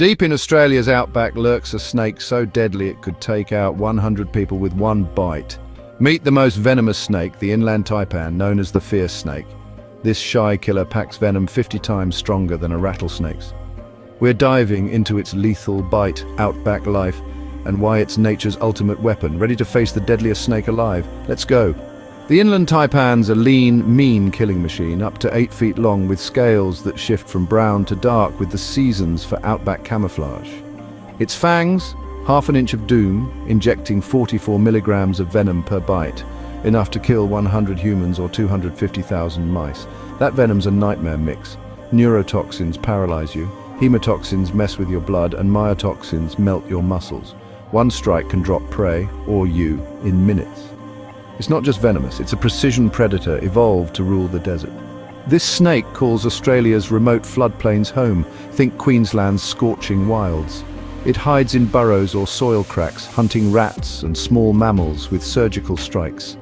Deep in Australia's outback lurks a snake so deadly it could take out 100 people with one bite. Meet the most venomous snake, the inland taipan, known as the fierce snake. This shy killer packs venom 50 times stronger than a rattlesnake's. We're diving into its lethal bite, outback life, and why it's nature's ultimate weapon, ready to face the deadliest snake alive. Let's go. The inland taipan's a lean, mean killing machine, up to 8 feet long with scales that shift from brown to dark with the seasons for outback camouflage. Its fangs, half an inch of doom, injecting 44 milligrams of venom per bite, enough to kill 100 humans or 250,000 mice. That venom's a nightmare mix. Neurotoxins paralyze you, hemotoxins mess with your blood, and myotoxins melt your muscles. One strike can drop prey, or you, in minutes. It's not just venomous, it's a precision predator evolved to rule the desert. This snake calls Australia's remote floodplains home, think Queensland's scorching wilds. It hides in burrows or soil cracks, hunting rats and small mammals with surgical strikes.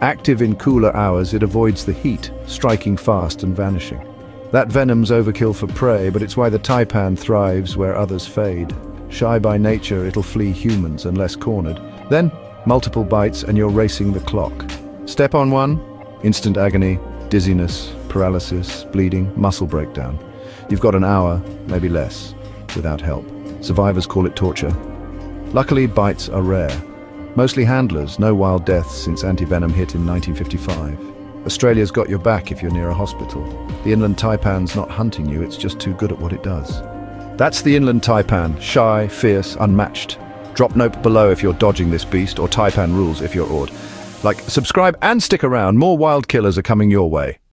Active in cooler hours, it avoids the heat, striking fast and vanishing. That venom's overkill for prey, but it's why the taipan thrives where others fade. Shy by nature, it'll flee humans unless cornered. Then, Multiple bites and you're racing the clock. Step on one, instant agony, dizziness, paralysis, bleeding, muscle breakdown. You've got an hour, maybe less, without help. Survivors call it torture. Luckily, bites are rare. Mostly handlers, no wild deaths since anti-venom hit in 1955. Australia's got your back if you're near a hospital. The inland taipan's not hunting you, it's just too good at what it does. That's the inland taipan, shy, fierce, unmatched. Drop note below if you're dodging this beast, or Taipan rules if you're awed. Like, subscribe and stick around, more wild killers are coming your way.